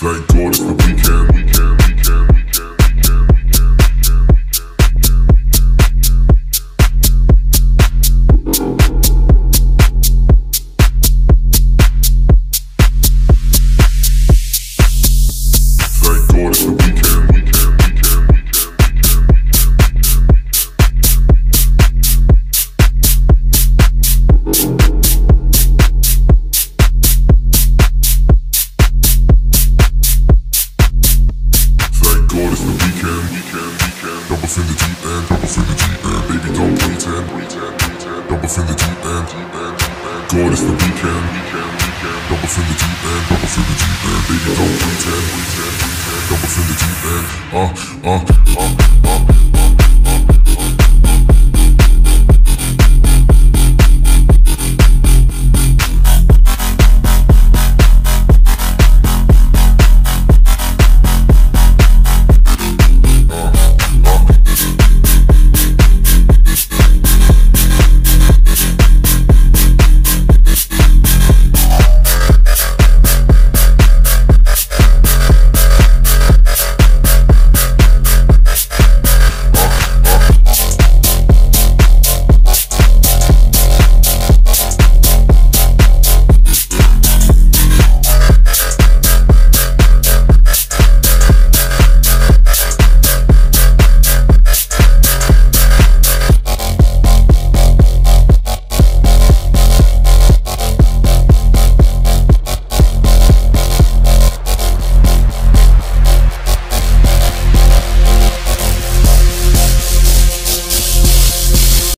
Thank God it's the weekend, weekend, the weekend, weekend, weekend. Double in the deep end, double in the deep end. Baby, don't pretend, pretend, pretend. The deep end, weekend, weekend, weekend. Double in the deep end, double in the deep end. Baby, don't pretend, pretend, Double in the deep end. Uh, uh, uh.